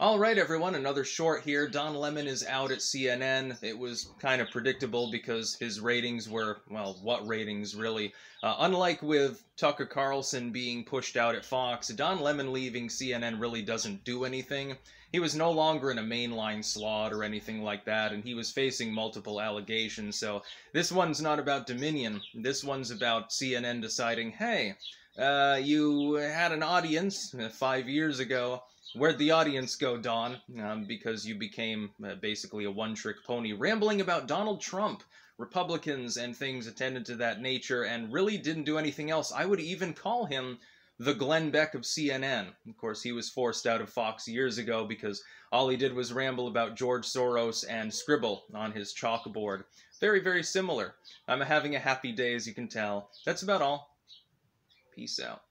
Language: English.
All right, everyone, another short here. Don Lemon is out at CNN. It was kind of predictable because his ratings were, well, what ratings, really? Uh, unlike with Tucker Carlson being pushed out at Fox, Don Lemon leaving CNN really doesn't do anything. He was no longer in a mainline slot or anything like that, and he was facing multiple allegations. So this one's not about Dominion. This one's about CNN deciding, hey, uh, you had an audience uh, five years ago Where'd the audience go, Don? Um, because you became uh, basically a one trick pony, rambling about Donald Trump, Republicans, and things attended to that nature, and really didn't do anything else. I would even call him the Glenn Beck of CNN. Of course, he was forced out of Fox years ago because all he did was ramble about George Soros and scribble on his chalkboard. Very, very similar. I'm having a happy day, as you can tell. That's about all. Peace out.